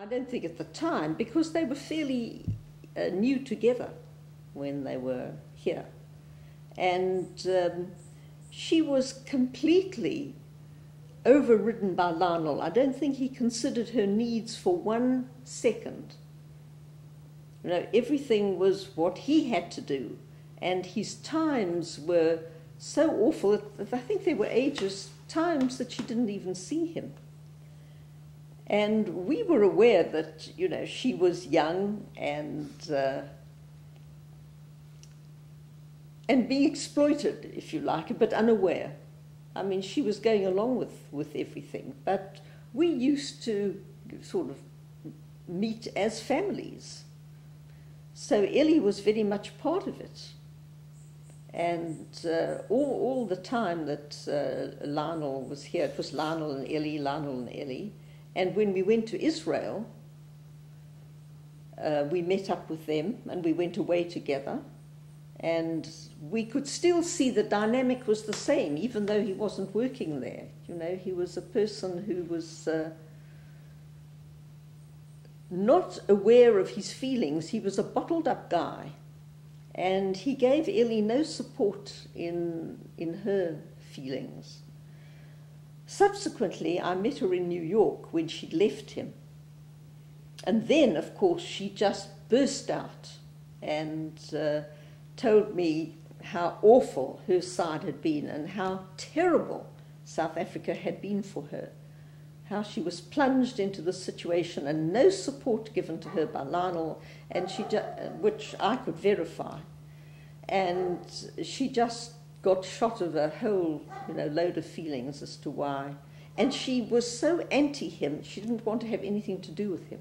I don't think at the time, because they were fairly uh, new together when they were here. And um, she was completely overridden by Lionel. I don't think he considered her needs for one second. You know, everything was what he had to do, and his times were so awful that I think there were ages, times that she didn't even see him. And we were aware that, you know, she was young and, uh, and being exploited, if you like, but unaware. I mean, she was going along with, with everything, but we used to sort of meet as families. So Ellie was very much part of it. And uh, all, all the time that uh, Lionel was here, it was Lionel and Ellie, Lionel and Ellie. And when we went to Israel, uh, we met up with them and we went away together. And we could still see the dynamic was the same, even though he wasn't working there. You know, he was a person who was uh, not aware of his feelings. He was a bottled up guy. And he gave Ellie no support in, in her feelings. Subsequently, I met her in New York when she'd left him. And then, of course, she just burst out and uh, told me how awful her side had been and how terrible South Africa had been for her. How she was plunged into the situation and no support given to her by Lionel, and she which I could verify. And she just got shot of a whole you know, load of feelings as to why. And she was so anti him, she didn't want to have anything to do with him.